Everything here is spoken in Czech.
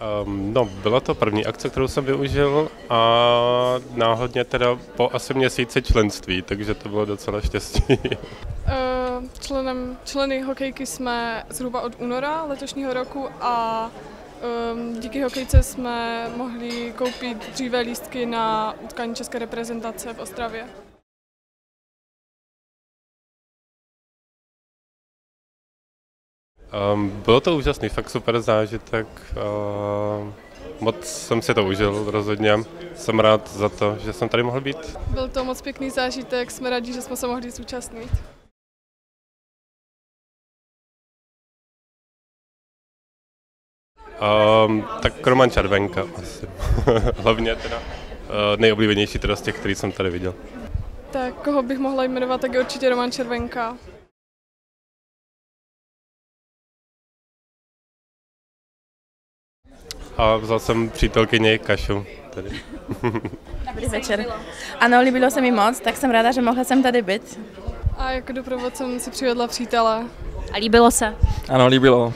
Um, no, byla to první akce, kterou jsem využil a náhodně teda po asi měsíci členství, takže to bylo docela štěstí. Uh, členem, členy hokejky jsme zhruba od února letošního roku a um, díky hokejce jsme mohli koupit dříve lístky na utkání české reprezentace v Ostravě. Um, bylo to úžasný, fakt super zážitek. Uh, moc jsem si to užil rozhodně. Jsem rád za to, že jsem tady mohl být. Byl to moc pěkný zážitek, jsme rádi, že jsme se mohli zúčastnit. Um, tak Roman Červenka asi. Hlavně teda uh, nejoblíbenější teda z těch, který jsem tady viděl. Tak koho bych mohla jmenovat, tak je určitě Roman Červenka. A vzal jsem přítelkyni Kašu tady. Dobrý večer. Ano, líbilo se mi moc, tak jsem ráda, že mohla jsem tady být. A jako doprovod jsem si přivedla přítele. A líbilo se? Ano, líbilo.